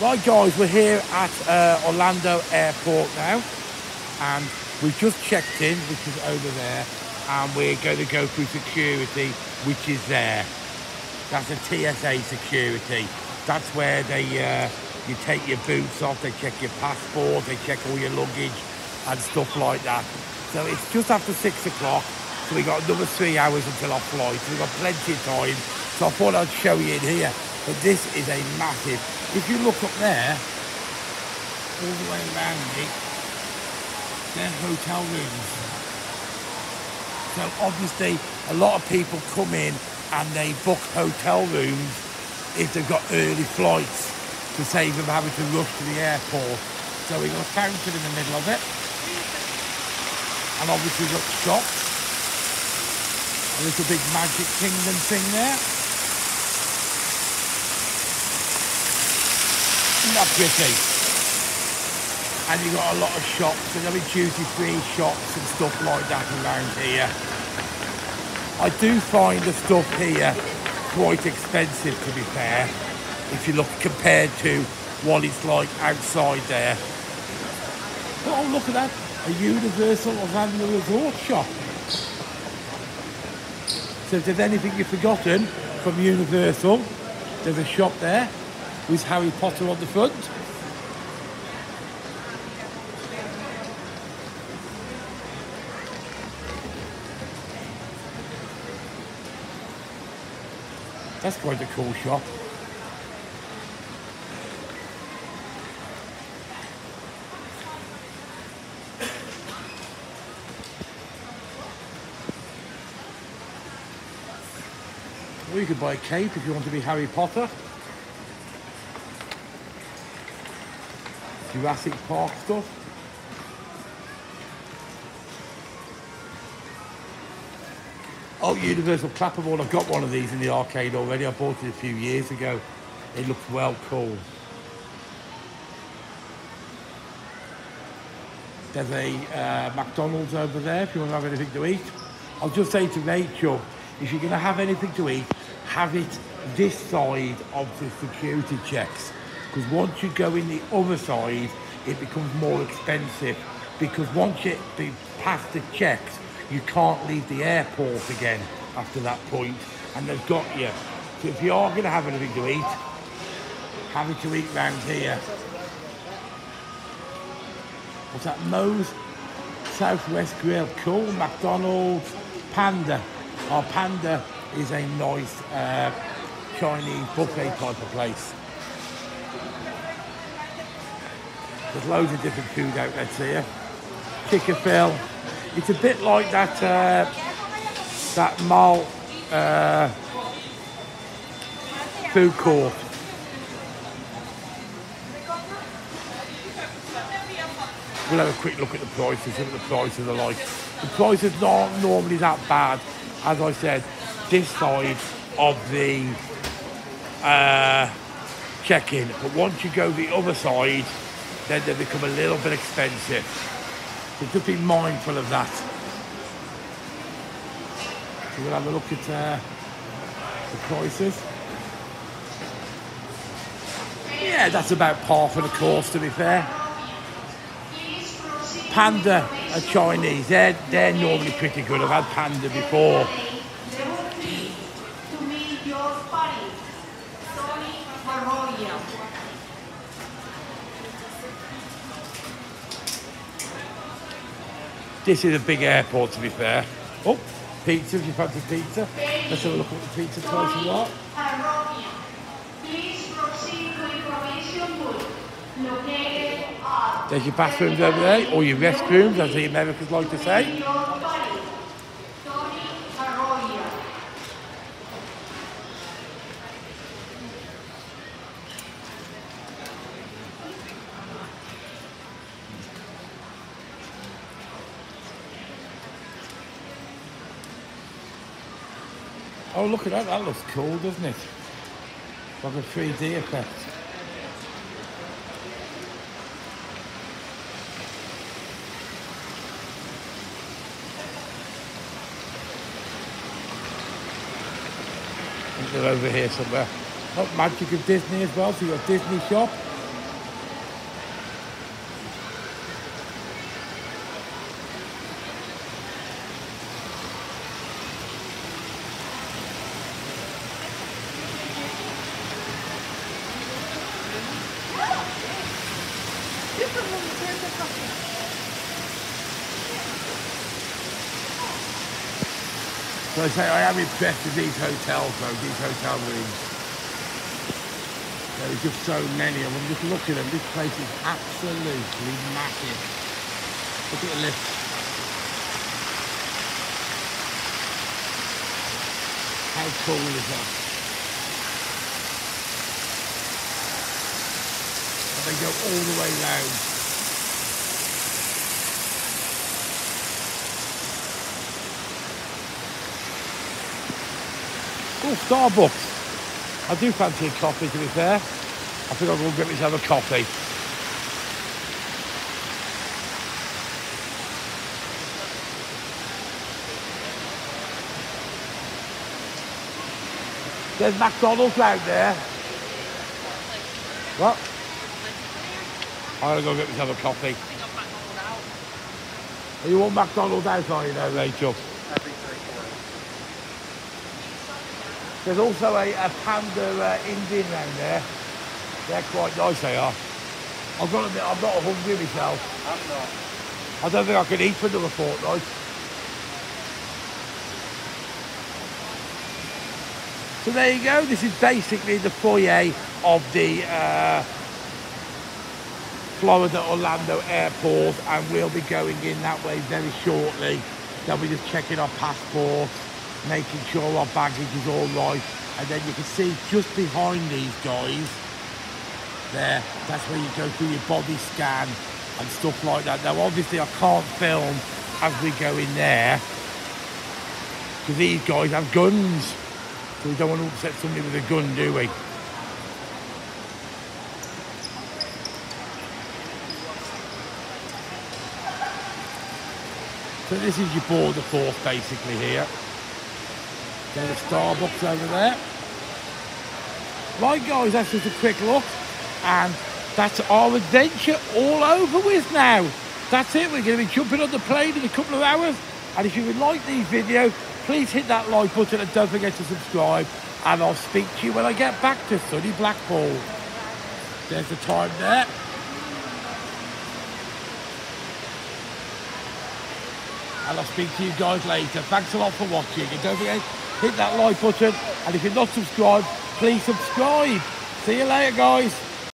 Right guys, we're here at uh, Orlando Airport now and we've just checked in, which is over there, and we're going to go through security, which is there. That's a TSA security. That's where they uh, you take your boots off, they check your passport, they check all your luggage and stuff like that. So it's just after six o'clock, so we got another three hours until our flight. So we've got plenty of time. So I thought I'd show you in here. But this is a massive, if you look up there, all the way around it, they're hotel rooms. So obviously a lot of people come in and they book hotel rooms if they've got early flights to save them having to rush to the airport. So we've got a fountain in the middle of it. And obviously we've got shops. A little big Magic Kingdom thing there. Isn't pretty? And you've got a lot of shops, and there'll be duty-free shops and stuff like that around here. I do find the stuff here quite expensive, to be fair, if you look compared to what it's like outside there. Oh, look at that, a Universal Orlando Resort shop. So if there's anything you've forgotten from Universal, there's a shop there with Harry Potter on the front. That's quite a cool shop. Or you could buy a cape if you want to be Harry Potter. Jurassic Park stuff. Oh, Universal Clapperboard. I've got one of these in the arcade already. I bought it a few years ago. It looks well cool. There's a uh, McDonald's over there if you want to have anything to eat. I'll just say to Rachel, if you're going to have anything to eat, have it this side of the security checks. Because once you go in the other side, it becomes more expensive. Because once you be past the checks, you can't leave the airport again after that point, and they've got you. So if you are going to have anything to eat, have it to eat round here. What's that? Moe's Southwest Grill. Cool. McDonald's. Panda. Our Panda is a nice uh, Chinese buffet type of place. There's loads of different food outlets here. Chick-fil-A. It's a bit like that uh, that mall uh, food court. We'll have a quick look at the prices, see the prices are like. The prices aren't normally that bad. As I said, this side of the uh, check-in. But once you go the other side, then they become a little bit expensive. So just be mindful of that. So we'll have a look at uh, the prices. Yeah, that's about par for the course, to be fair. Panda are Chinese. They're, they're normally pretty good. I've had Panda before. This is a big airport, to be fair. Oh, pizza, if you fancy pizza. Let's have a look at what the pizza prices are. There's your bathrooms over there, or your restrooms, as the Americans like to say. Oh, look at that. That looks cool, doesn't it? Like a 3D effect. They're over here somewhere. Magic of Disney as well. So you've got Disney shop. So I say I am impressed with these hotels though, these hotel rooms. There's just so many of them. Just look at them. This place is absolutely massive. Look at the lift. How cool is that? They go all the way round. Oh, Starbucks. I do fancy a coffee, to be fair. I think I'll go get myself a coffee. There's McDonald's out there. What? I'm gonna go get myself a coffee. You want McDonald's out, are you now, Rachel? There's also a, a Panda uh, Indian round there. They're quite nice, they are. I've got to admit, I'm not hungry myself. I'm not. I don't think I could eat for another fortnight. So there you go. This is basically the foyer of the uh, Florida Orlando Airport, and we'll be going in that way very shortly. They'll be just checking our passports making sure our baggage is all right. And then you can see just behind these guys, there, that's where you go through your body scan and stuff like that. Now, obviously, I can't film as we go in there because these guys have guns. So we don't want to upset somebody with a gun, do we? So this is your border force basically here. There's a Starbucks over there. Right guys, that's just a quick look. And that's our adventure all over with now. That's it, we're going to be jumping on the plane in a couple of hours. And if you would like these videos, please hit that like button and don't forget to subscribe. And I'll speak to you when I get back to sunny Blackpool. There's the time there. And I'll speak to you guys later. Thanks a lot for watching. And don't forget hit that like button. And if you're not subscribed, please subscribe. See you later, guys.